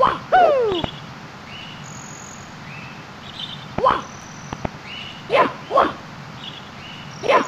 哇呼哇呀哇呀